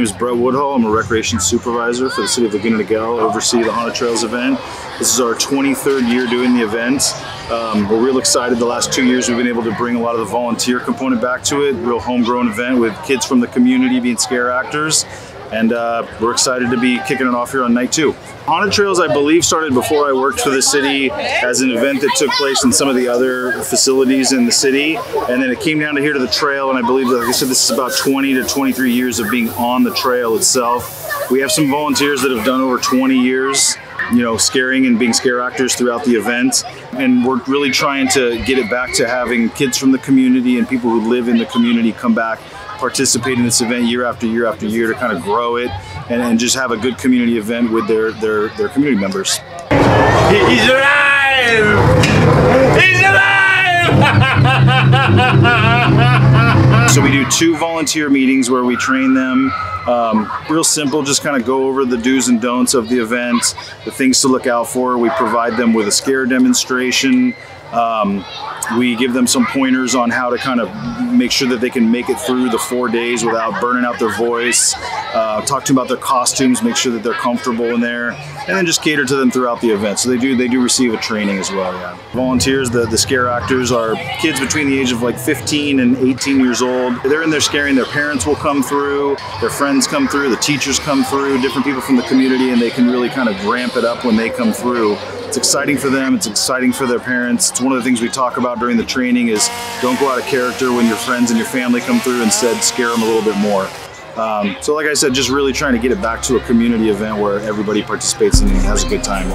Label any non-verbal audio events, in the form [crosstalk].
name is Brett Woodhull. I'm a recreation supervisor for the city of Laguna Niguel, oversee the Haunted Trails event. This is our 23rd year doing the event. Um, we're real excited. The last two years we've been able to bring a lot of the volunteer component back to it. Real homegrown event with kids from the community being scare actors. And uh, we're excited to be kicking it off here on night two. Haunted Trails, I believe, started before I worked for the city as an event that took place in some of the other facilities in the city. And then it came down to here to the trail. And I believe, like I said, this is about 20 to 23 years of being on the trail itself. We have some volunteers that have done over 20 years you know, scaring and being scare actors throughout the event. And we're really trying to get it back to having kids from the community and people who live in the community come back, participate in this event year after year after year to kind of grow it and, and just have a good community event with their, their, their community members. He's alive! He's alive! [laughs] so we do two volunteer meetings where we train them um, real simple, just kind of go over the do's and don'ts of the event, the things to look out for. We provide them with a scare demonstration. Um, we give them some pointers on how to kind of make sure that they can make it through the four days without burning out their voice. Uh, talk to them about their costumes, make sure that they're comfortable in there, and then just cater to them throughout the event. So they do they do receive a training as well. Yeah. Volunteers, the the scare actors are kids between the age of like 15 and 18 years old. They're in there scaring. Their parents will come through, their friends come through, the teachers come through, different people from the community, and they can really kind of ramp it up when they come through it's exciting for them. It's exciting for their parents. It's one of the things we talk about during the training is don't go out of character when your friends and your family come through. Instead, scare them a little bit more. Um, so like I said, just really trying to get it back to a community event where everybody participates and has a good time.